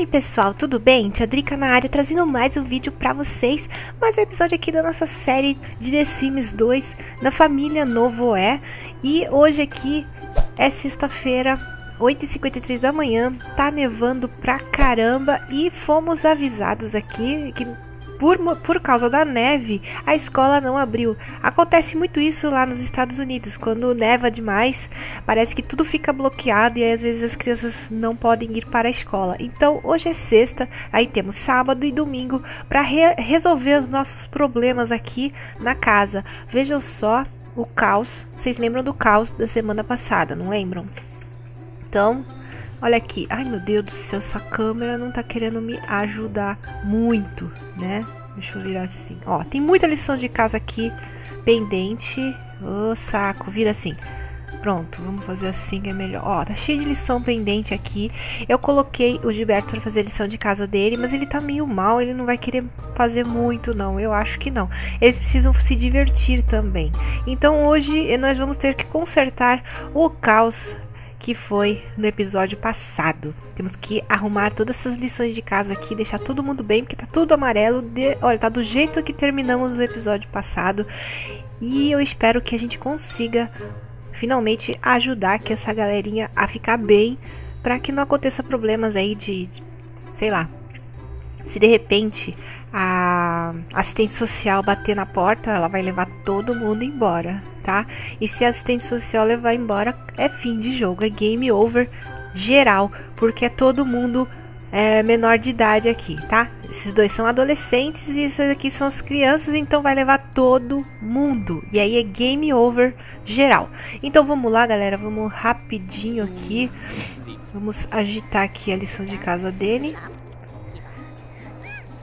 aí pessoal, tudo bem? Tia Drica na área trazendo mais um vídeo pra vocês. Mais um episódio aqui da nossa série de The Sims 2 Da família Novo É. E hoje aqui é sexta-feira 8h53 da manhã, tá nevando pra caramba e fomos avisados aqui que por, por causa da neve, a escola não abriu. Acontece muito isso lá nos Estados Unidos, quando neva demais, parece que tudo fica bloqueado e às vezes as crianças não podem ir para a escola. Então, hoje é sexta, aí temos sábado e domingo para re resolver os nossos problemas aqui na casa. Vejam só o caos. Vocês lembram do caos da semana passada, não lembram? Então, Olha aqui. Ai, meu Deus do céu, essa câmera não tá querendo me ajudar muito, né? Deixa eu virar assim. Ó, tem muita lição de casa aqui pendente. Ô, oh, saco. Vira assim. Pronto, vamos fazer assim que é melhor. Ó, tá cheio de lição pendente aqui. Eu coloquei o Gilberto para fazer a lição de casa dele, mas ele tá meio mal, ele não vai querer fazer muito, não. Eu acho que não. Eles precisam se divertir também. Então hoje nós vamos ter que consertar o caos que foi no episódio passado. Temos que arrumar todas essas lições de casa aqui, deixar todo mundo bem, porque tá tudo amarelo. De... Olha, tá do jeito que terminamos o episódio passado. E eu espero que a gente consiga finalmente ajudar que essa galerinha a ficar bem, para que não aconteça problemas aí de, de sei lá, se de repente a assistente social bater na porta, ela vai levar todo mundo embora, tá? E se a assistente social levar embora, é fim de jogo, é game over geral, porque é todo mundo é, menor de idade aqui, tá? Esses dois são adolescentes e esses aqui são as crianças, então vai levar todo mundo. E aí é game over geral. Então vamos lá, galera, vamos rapidinho aqui. Vamos agitar aqui a lição de casa dele.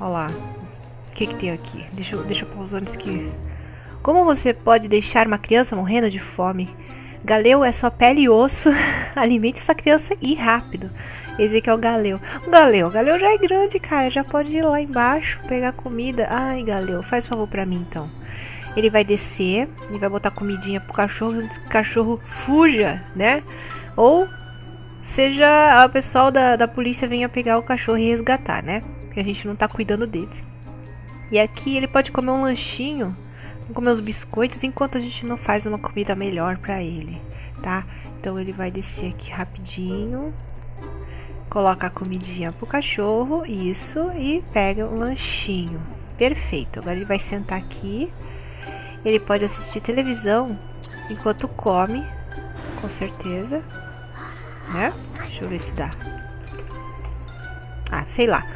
Olha lá. O que, que tem aqui? Deixa eu, deixa eu pausar antes que... Como você pode deixar uma criança morrendo de fome? Galeu é só pele e osso. Alimente essa criança e rápido. Esse aqui é o Galeu. O Galeu, o Galeu já é grande, cara. Já pode ir lá embaixo pegar comida. Ai, Galeu, faz favor pra mim então. Ele vai descer e vai botar comidinha pro cachorro antes que o cachorro fuja, né? Ou seja, a pessoal da, da polícia venha pegar o cachorro e resgatar, né? que a gente não tá cuidando deles. E aqui ele pode comer um lanchinho, comer os biscoitos, enquanto a gente não faz uma comida melhor para ele, tá? Então ele vai descer aqui rapidinho, coloca a comidinha pro cachorro, isso, e pega o lanchinho. Perfeito. Agora ele vai sentar aqui. Ele pode assistir televisão enquanto come, com certeza, né? Deixa eu ver se dá. Ah, sei lá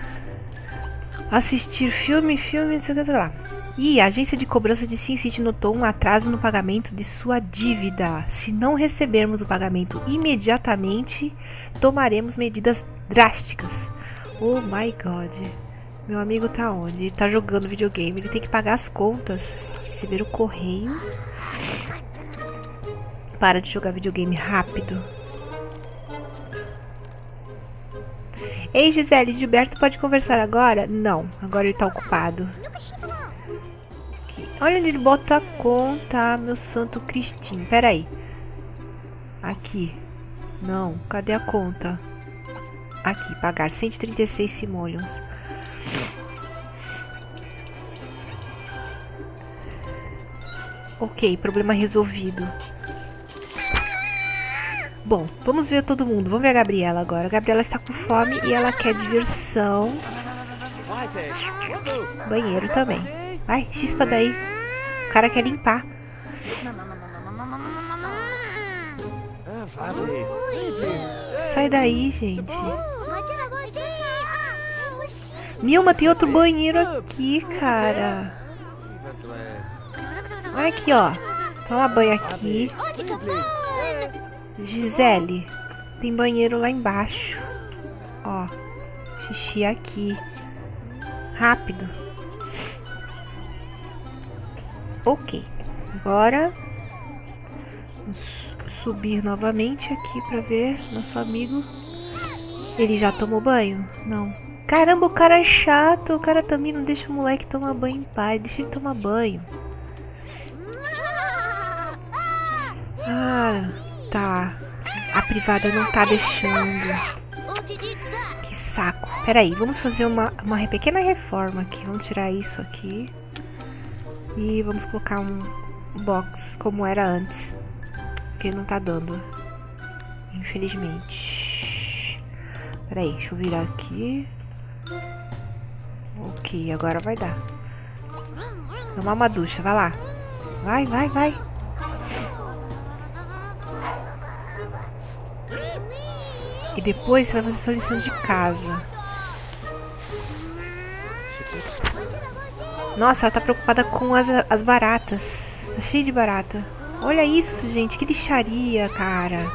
assistir filme, filme, não sei o que, sei lá. E a agência de cobrança de Sin City notou um atraso no pagamento de sua dívida. Se não recebermos o pagamento imediatamente, tomaremos medidas drásticas. Oh my god. Meu amigo tá onde? Ele tá jogando videogame. Ele tem que pagar as contas. Receber o correio. Para de jogar videogame rápido. Ei, Gisele, Gilberto pode conversar agora? Não, agora ele tá ocupado. Olha onde ele bota a conta, meu santo Cristinho. Pera aí. Aqui. Não, cadê a conta? Aqui, pagar 136 simoleons. Ok, problema resolvido. Bom, vamos ver todo mundo. Vamos ver a Gabriela agora. A Gabriela está com fome e ela quer diversão. Banheiro também. Vai, chispa daí. O cara quer limpar. Sai daí, gente. Milma, tem outro banheiro aqui, cara. Olha aqui, ó. Toma banho aqui. Gisele, tem banheiro lá embaixo. Ó, xixi aqui. Rápido. Ok. Agora, vamos subir novamente aqui para ver nosso amigo. Ele já tomou banho? Não. Caramba, o cara é chato. O cara também não deixa o moleque tomar banho em paz. Deixa ele tomar banho. Ah, Tá. A privada não tá deixando. Que saco. Peraí, vamos fazer uma, uma pequena reforma aqui. Vamos tirar isso aqui. E vamos colocar um box como era antes. Porque não tá dando. Infelizmente. Peraí, deixa eu virar aqui. Ok, agora vai dar. Tomar uma ducha, vai lá. Vai, vai, vai. E depois você vai fazer sua lição de casa. Nossa, ela tá preocupada com as, as baratas. Tá cheio de barata. Olha isso, gente. Que lixaria, cara.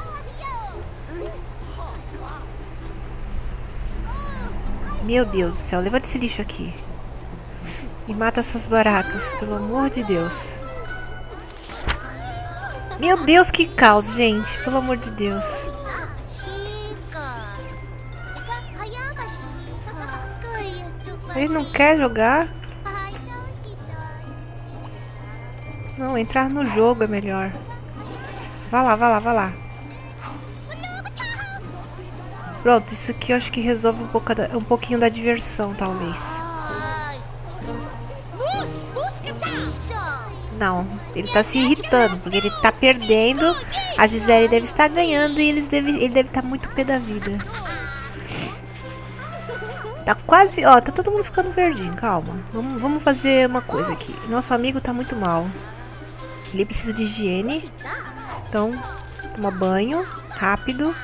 Meu Deus do céu. Levanta esse lixo aqui. E mata essas baratas, pelo amor de Deus. Meu Deus, que caos, gente. Pelo amor de Deus. Ele não quer jogar? Não, entrar no jogo é melhor. Vá lá, vá lá, vá lá. Pronto, isso aqui eu acho que resolve um, pouco da, um pouquinho da diversão, talvez. Não, ele tá se irritando, porque ele tá perdendo, a Gisele deve estar ganhando e eles deve, ele deve estar tá muito pé da vida. Tá quase... Ó, tá todo mundo ficando verdinho. Calma. Vamos, vamos fazer uma coisa aqui. Nosso amigo tá muito mal. Ele precisa de higiene. Então, toma banho. Rápido.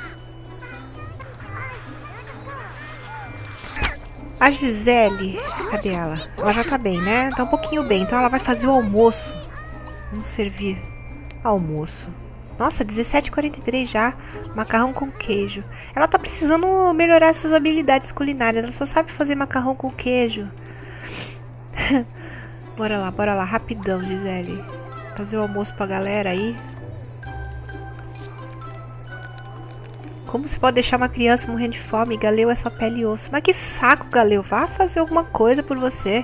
A Gisele... Cadê ela? Ela já tá bem, né? Tá um pouquinho bem. Então ela vai fazer o almoço. Vamos servir almoço. Nossa, 17h43 já. Macarrão com queijo. Ela tá precisando melhorar essas habilidades culinárias. Ela só sabe fazer macarrão com queijo. bora lá, bora lá. Rapidão, Gisele. Fazer o almoço pra galera aí. Como você pode deixar uma criança morrendo de fome? Galeu é só pele e osso. Mas que saco, Galeu. Vá fazer alguma coisa por você.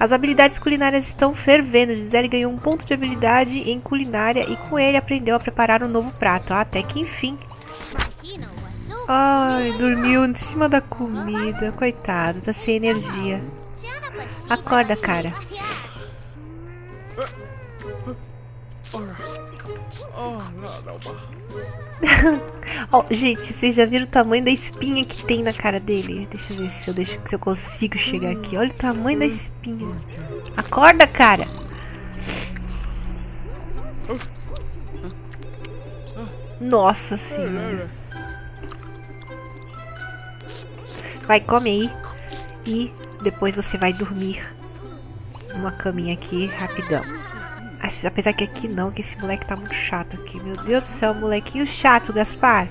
As habilidades culinárias estão fervendo. Gisele ganhou um ponto de habilidade em culinária e com ele aprendeu a preparar um novo prato. Até que enfim. Ai, dormiu em cima da comida. Coitado, tá sem energia. Acorda, cara. Oh, gente, vocês já viram o tamanho da espinha que tem na cara dele? Deixa eu ver se eu, deixo, se eu consigo chegar aqui. Olha o tamanho da espinha. Acorda, cara. Nossa senhora. Vai, come aí. E depois você vai dormir. Numa caminha aqui, rapidão. Apesar que aqui não, que esse moleque tá muito chato aqui. Meu Deus do céu, molequinho chato, Gaspar.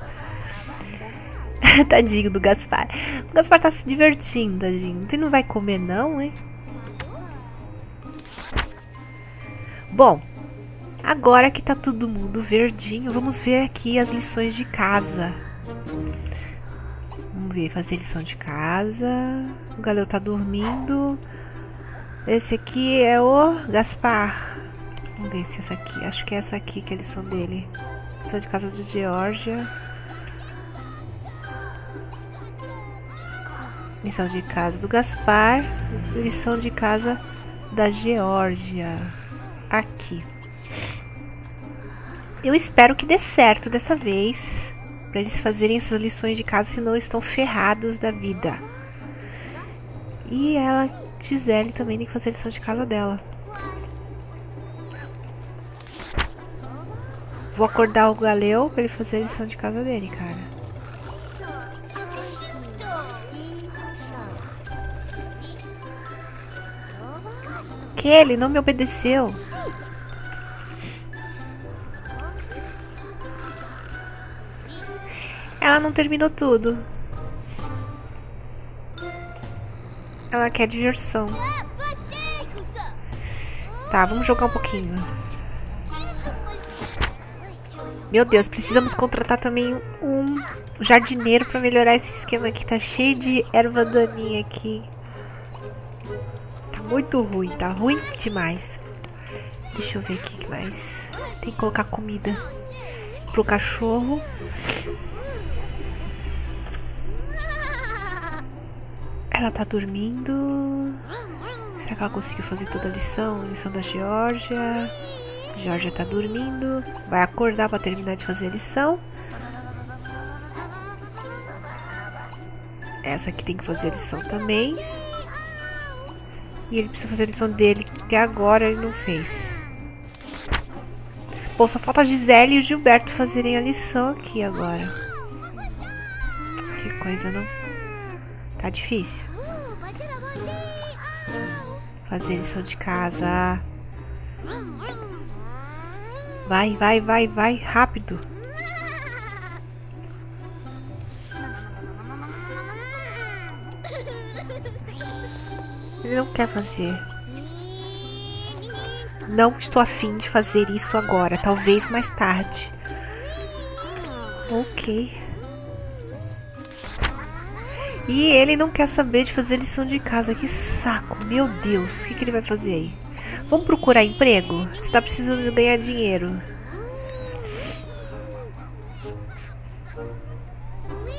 tadinho do Gaspar. O Gaspar tá se divertindo, tadinho. Você não vai comer não, hein? Bom, agora que tá todo mundo verdinho, vamos ver aqui as lições de casa. Vamos ver, fazer lição de casa. O galera tá dormindo. Esse aqui é o Gaspar. Vamos ver se essa aqui. Acho que é essa aqui que a lição dele. Lição de casa de Geórgia. Lição de casa do Gaspar. Lição de casa da Geórgia. Aqui. Eu espero que dê certo dessa vez. Para eles fazerem essas lições de casa, senão estão ferrados da vida. E ela, Gisele, também tem que fazer a lição de casa dela. Vou acordar o Galeu pra ele fazer a lição de casa dele, cara. Que ele não me obedeceu. Ela não terminou tudo. Ela quer diversão. Tá, vamos jogar um pouquinho. Meu Deus, precisamos contratar também um jardineiro para melhorar esse esquema aqui. Tá cheio de erva daninha aqui. Tá muito ruim, tá ruim demais. Deixa eu ver aqui que mais. Tem que colocar comida pro cachorro. Ela tá dormindo. Será que ela conseguiu fazer toda a lição? Lição da Georgia. Georgia tá dormindo. Vai acordar pra terminar de fazer a lição. Essa aqui tem que fazer a lição também. E ele precisa fazer a lição dele, que agora ele não fez. Bom, só falta a Gisele e o Gilberto fazerem a lição aqui agora. Que coisa, não? Tá difícil. Fazer lição de casa. Vai, vai, vai, vai, rápido. Ele não quer fazer. Não estou afim de fazer isso agora. Talvez mais tarde. Ok. E ele não quer saber de fazer lição de casa. Que saco. Meu Deus. O que, que ele vai fazer aí? Vamos procurar emprego? Você está precisando ganhar dinheiro.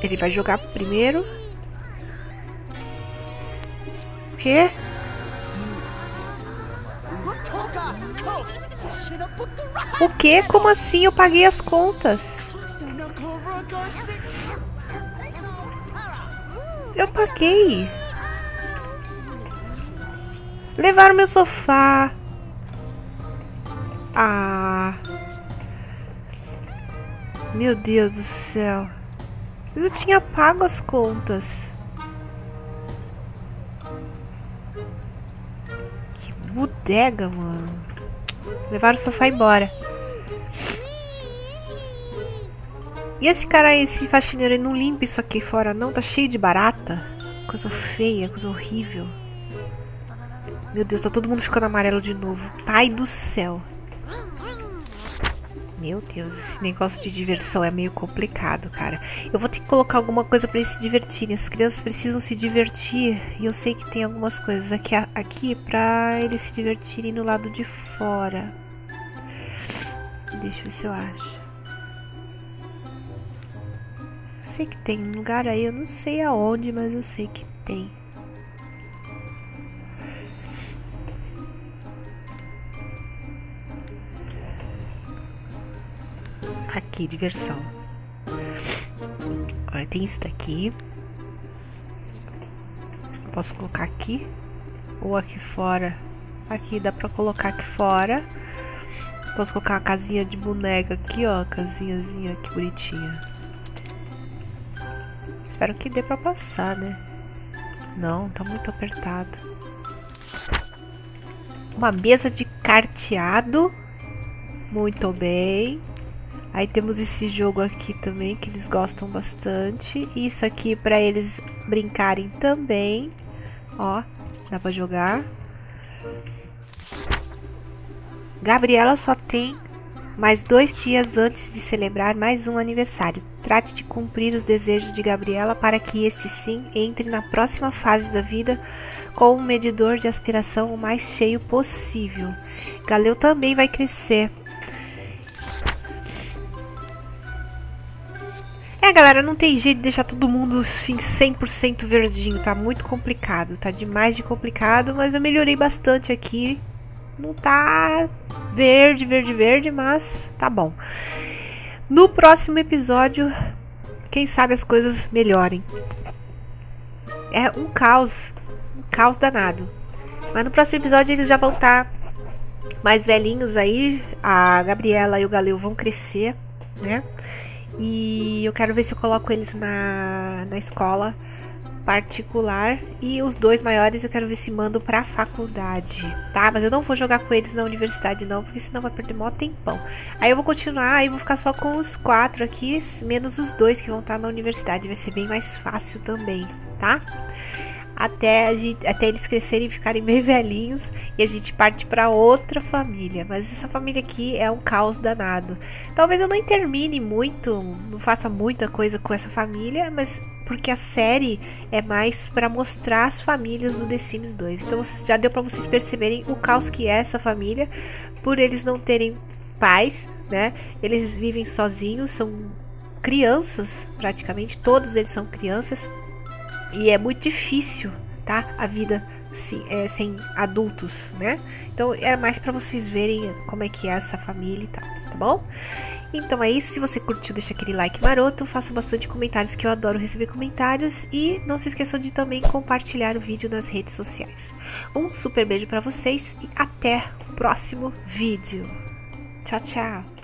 Ele vai jogar primeiro. O quê? O quê? Como assim eu paguei as contas? Eu paguei. Levaram meu sofá. Ah. Meu Deus do céu. Mas eu tinha pago as contas. Que bodega, mano. Levaram o sofá embora. E esse cara, esse faxineiro, ele não limpa isso aqui fora, não? Tá cheio de barata. Coisa feia, coisa horrível. Meu Deus, tá todo mundo ficando amarelo de novo. Pai do céu. Meu Deus, esse negócio de diversão é meio complicado, cara. Eu vou ter que colocar alguma coisa para eles se divertirem. As crianças precisam se divertir. E eu sei que tem algumas coisas aqui, aqui pra eles se divertirem no lado de fora. Deixa eu ver se eu acho. Sei que tem um lugar aí, eu não sei aonde, mas eu sei que tem. Aqui, diversão. Olha, tem isso daqui. Posso colocar aqui ou aqui fora. Aqui dá pra colocar aqui fora. Posso colocar uma casinha de boneca aqui, ó. Casinhazinha que bonitinha. Espero que dê pra passar, né? Não, tá muito apertado. Uma mesa de carteado. Muito bem. Aí temos esse jogo aqui também que eles gostam bastante. Isso aqui para eles brincarem também. Ó, dá pra jogar. Gabriela só tem mais dois dias antes de celebrar mais um aniversário. Trate de cumprir os desejos de Gabriela para que esse sim entre na próxima fase da vida com um medidor de aspiração o mais cheio possível. Galeu também vai crescer. É, galera, não tem jeito de deixar todo mundo assim 100% verdinho, tá muito complicado, tá demais de complicado, mas eu melhorei bastante aqui. Não tá verde, verde, verde, mas tá bom. No próximo episódio, quem sabe as coisas melhorem. É um caos, um caos danado. Mas no próximo episódio eles já vão estar tá mais velhinhos aí, a Gabriela e o Galeu vão crescer, né? E eu quero ver se eu coloco eles na, na escola particular e os dois maiores eu quero ver se mando pra faculdade, tá? Mas eu não vou jogar com eles na universidade não, porque senão vai perder mó tempão. Aí eu vou continuar, aí vou ficar só com os quatro aqui, menos os dois que vão estar na universidade, vai ser bem mais fácil também, tá? Até, gente, até eles crescerem e ficarem bem velhinhos e a gente parte para outra família. Mas essa família aqui é um caos danado. Talvez eu não termine muito, não faça muita coisa com essa família, mas porque a série é mais para mostrar as famílias do The Sims 2. Então já deu para vocês perceberem o caos que é essa família, por eles não terem pais, né? Eles vivem sozinhos, são crianças, praticamente todos eles são crianças. E é muito difícil suportar a vida se, é, sem adultos, né? Então é mais para vocês verem como é que é essa família e tal, tá bom? Então é isso, se você curtiu, deixa aquele like maroto, faça bastante comentários que eu adoro receber comentários e não se esqueçam de também compartilhar o vídeo nas redes sociais. Um super beijo para vocês e até o próximo vídeo. Tchau, tchau!